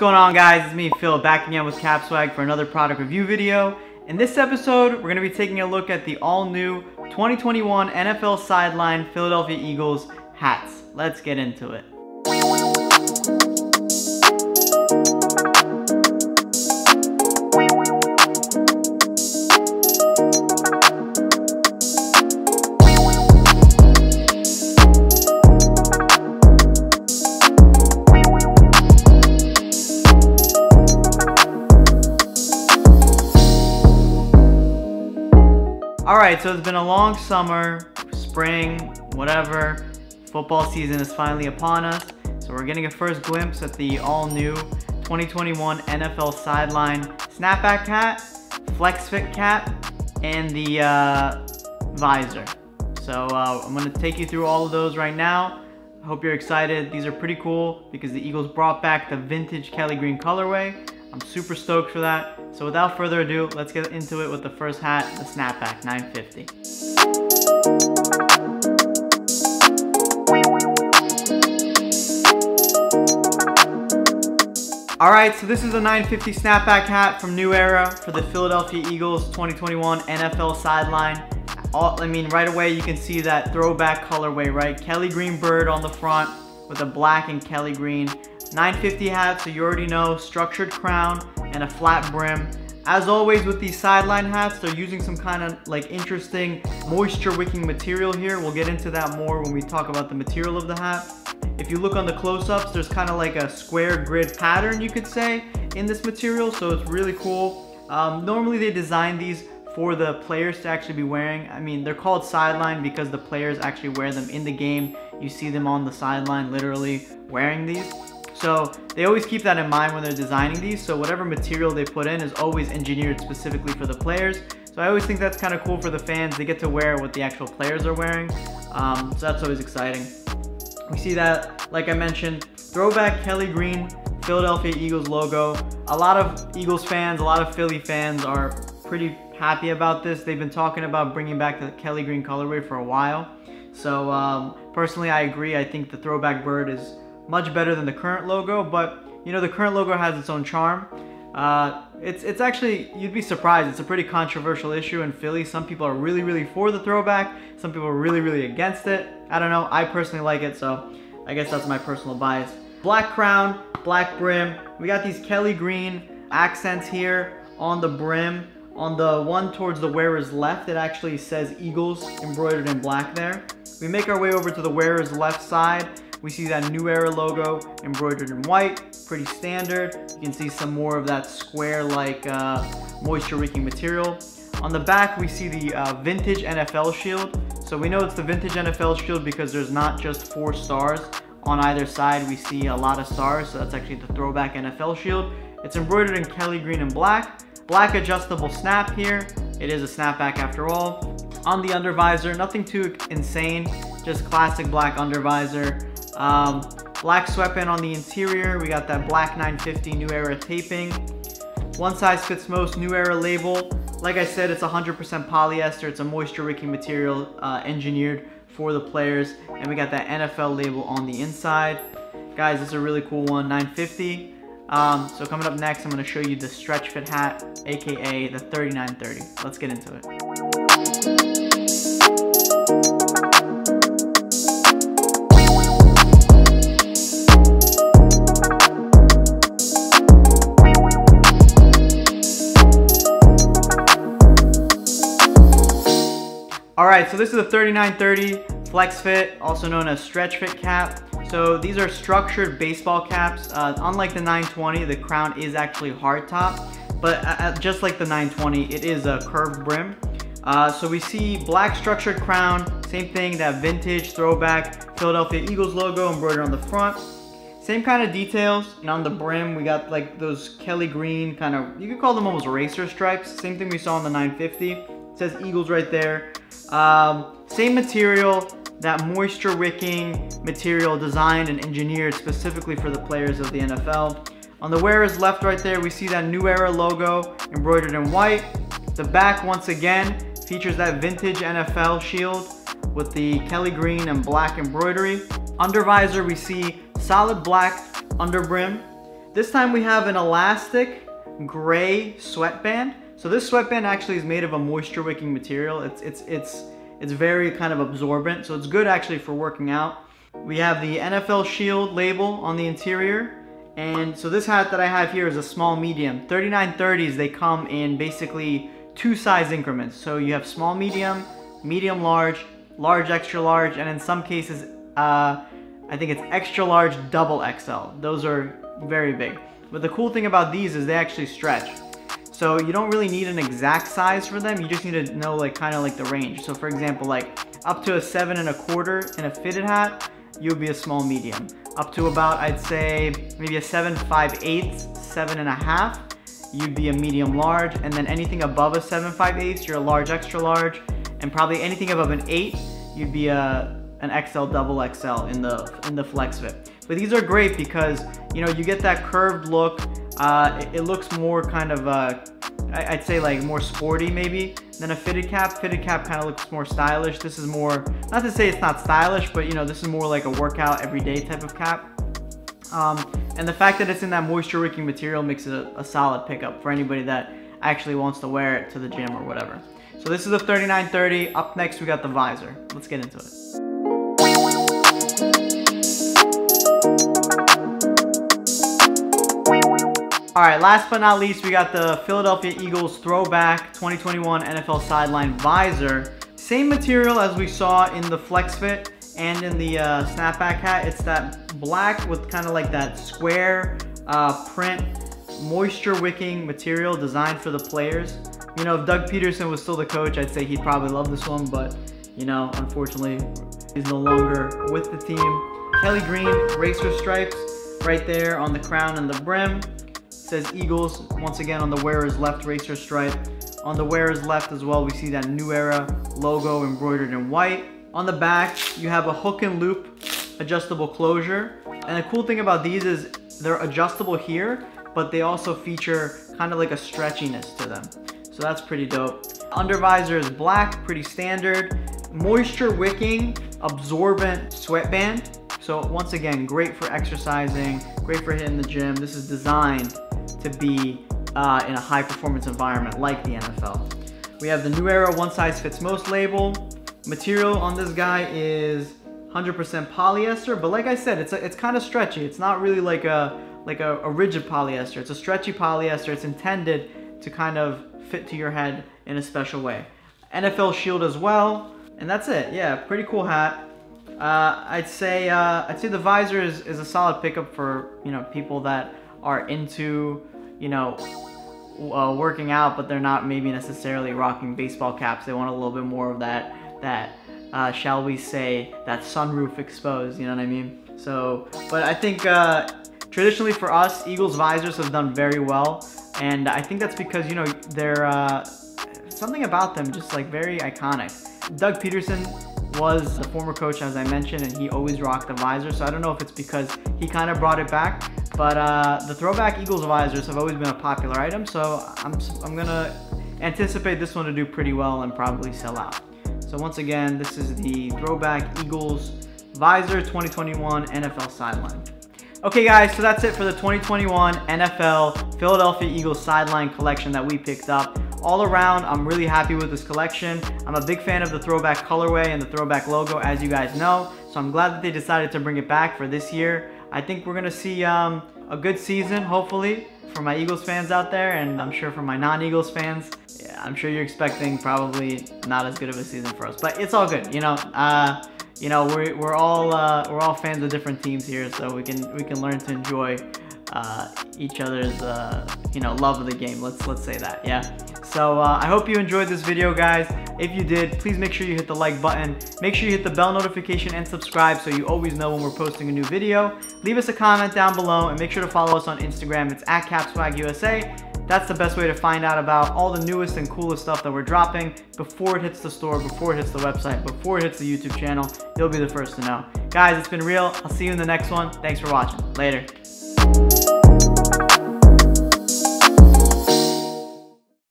going on guys? It's me Phil back again with CapSwag for another product review video. In this episode, we're going to be taking a look at the all-new 2021 NFL Sideline Philadelphia Eagles hats. Let's get into it. Alright, so it's been a long summer, spring, whatever. Football season is finally upon us. So we're getting a first glimpse at the all-new 2021 NFL Sideline Snapback hat, Flex Fit cap, and the uh, visor. So uh, I'm to take you through all of those right now. I hope you're excited. These are pretty cool because the Eagles brought back the vintage Kelly Green colorway. I'm super stoked for that. So without further ado, let's get into it with the first hat, the Snapback 950. Alright, so this is a 950 snapback hat from New Era for the Philadelphia Eagles 2021 NFL sideline. All, I mean, right away you can see that throwback colorway, right? Kelly Green bird on the front with a black and Kelly Green 950 hat, so you already know, structured crown and a flat brim. As always with these sideline hats, they're using some kind of like interesting moisture wicking material here. We'll get into that more when we talk about the material of the hat. If you look on the close-ups, there's kind of like a square grid pattern, you could say, in this material, so it's really cool. Um, normally they design these for the players to actually be wearing. I mean, they're called sideline because the players actually wear them in the game. You see them on the sideline literally wearing these. So they always keep that in mind when they're designing these. So whatever material they put in is always engineered specifically for the players. So I always think that's kind of cool for the fans. They get to wear what the actual players are wearing. Um, so that's always exciting. We see that, like I mentioned, throwback Kelly Green Philadelphia Eagles logo. A lot of Eagles fans, a lot of Philly fans are pretty happy about this. They've been talking about bringing back the Kelly Green colorway for a while. So um, personally, I agree. I think the throwback bird is much better than the current logo, but you know, the current logo has its own charm. Uh, it's, it's actually, you'd be surprised, it's a pretty controversial issue in Philly. Some people are really, really for the throwback. Some people are really, really against it. I don't know, I personally like it, so I guess that's my personal bias. Black crown, black brim. We got these Kelly green accents here on the brim. On the one towards the wearer's left, it actually says Eagles embroidered in black there. We make our way over to the wearer's left side. We see that New Era logo embroidered in white, pretty standard. You can see some more of that square-like uh, moisture-wicking material. On the back, we see the uh, vintage NFL shield. So we know it's the vintage NFL shield because there's not just four stars. On either side, we see a lot of stars, so that's actually the throwback NFL shield. It's embroidered in Kelly green and black. Black adjustable snap here. It is a snapback after all. On the undervisor, nothing too insane, just classic black undervisor. Um, black sweatband on the interior. We got that black 950 New Era taping. One size fits most New Era label. Like I said, it's 100% polyester. It's a moisture wicking material uh, engineered for the players. And we got that NFL label on the inside. Guys, this is a really cool one, 950. Um, so coming up next, I'm gonna show you the stretch fit hat, AKA the 3930. Let's get into it. Alright, so this is a 3930 Flex Fit, also known as Stretch Fit cap. So these are structured baseball caps. Uh, unlike the 920, the crown is actually hard top, but uh just like the 920, it is a curved brim. Uh, so we see black structured crown, same thing, that vintage throwback Philadelphia Eagles logo embroidered on the front. Same kind of details. And on the brim, we got like those Kelly green kind of, you could call them almost racer stripes. Same thing we saw on the 950. It says Eagles right there. Um, same material, that moisture wicking material designed and engineered specifically for the players of the NFL. On the wearer's left right there, we see that New Era logo embroidered in white. The back, once again, features that vintage NFL shield with the Kelly green and black embroidery. Under visor, we see solid black under brim. This time we have an elastic gray sweatband. So this sweatband actually is made of a moisture wicking material. It's, it's, it's, it's very kind of absorbent, so it's good actually for working out. We have the NFL Shield label on the interior. And so this hat that I have here is a small medium. 3930s, they come in basically two size increments. So you have small medium, medium large, large extra large, and in some cases, uh, I think it's extra large double XL. Those are very big. But the cool thing about these is they actually stretch. So you don't really need an exact size for them. You just need to know like kind of like the range. So for example, like up to a seven and a quarter in a fitted hat, you would be a small medium. Up to about, I'd say maybe a seven, five eighths, seven and a half, you'd be a medium large. And then anything above a seven, five eighths, you're a large, extra large. And probably anything above an eight, you'd be a, an XL, double XL in the, in the flex fit. But these are great because, you know, you get that curved look. Uh, it, it, looks more kind of, uh, I'd say like more sporty maybe than a fitted cap. Fitted cap kind of looks more stylish. This is more, not to say it's not stylish, but you know, this is more like a workout everyday type of cap. Um, and the fact that it's in that moisture wicking material makes it a, a solid pickup for anybody that actually wants to wear it to the gym or whatever. So this is the 3930. Up next, we got the visor. Let's get into it. All right, last but not least, we got the Philadelphia Eagles Throwback 2021 NFL Sideline Visor. Same material as we saw in the Flex Fit and in the uh, snapback hat. It's that black with kind of like that square uh, print, moisture wicking material designed for the players. You know, if Doug Pederson was still the coach, I'd say he'd probably love this one, but you know, unfortunately, he's no longer with the team. Kelly Green racer stripes right there on the crown and the brim says Eagles, once again on the wearer's left racer stripe. On the wearer's left as well, we see that New Era logo embroidered in white. On the back, you have a hook and loop adjustable closure. And the cool thing about these is they're adjustable here, but they also feature kind of like a stretchiness to them. So that's pretty dope. Under visor is black, pretty standard. Moisture wicking, absorbent sweatband. So once again, great for exercising, great for hitting the gym. This is designed to be uh, in a high performance environment like the NFL. We have the New Era One Size Fits Most label. Material on this guy is 100% polyester, but like I said, it's a, it's kind of stretchy. It's not really like a like a, a rigid polyester. It's a stretchy polyester. It's intended to kind of fit to your head in a special way. NFL shield as well, and that's it. Yeah, pretty cool hat. Uh, I'd say uh, I'd say the visor is, is a solid pickup for you know people that are into you know, uh, working out, but they're not maybe necessarily rocking baseball caps. They want a little bit more of that, that uh, shall we say, that sunroof exposed, you know what I mean? So, but I think uh, traditionally for us, Eagles visors have done very well. And I think that's because, you know, they're, uh, something about them just like very iconic. Doug Pederson was the former coach, as I mentioned, and he always rocked the visor. So I don't know if it's because he kind of brought it back, but uh, the throwback Eagles visors have always been a popular item. So I'm, I'm gonna anticipate this one to do pretty well and probably sell out. So once again, this is the throwback Eagles visor 2021 NFL sideline. Okay guys, so that's it for the 2021 NFL Philadelphia Eagles sideline collection that we picked up. All around, I'm really happy with this collection. I'm a big fan of the throwback colorway and the throwback logo, as you guys know. So I'm glad that they decided to bring it back for this year. I think we're gonna see um, a good season, hopefully, for my Eagles fans out there, and I'm sure for my non-Eagles fans. Yeah, I'm sure you're expecting probably not as good of a season for us, but it's all good, you know. Uh, you know, we're, we're all uh, we're all fans of different teams here, so we can we can learn to enjoy uh, each other's uh, you know love of the game. Let's let's say that, yeah. So uh, I hope you enjoyed this video, guys. If you did, please make sure you hit the like button. Make sure you hit the bell notification and subscribe so you always know when we're posting a new video. Leave us a comment down below and make sure to follow us on Instagram. It's at CapSwagUSA. That's the best way to find out about all the newest and coolest stuff that we're dropping before it hits the store, before it hits the website, before it hits the YouTube channel. You'll be the first to know. Guys, it's been real. I'll see you in the next one. Thanks for watching. Later.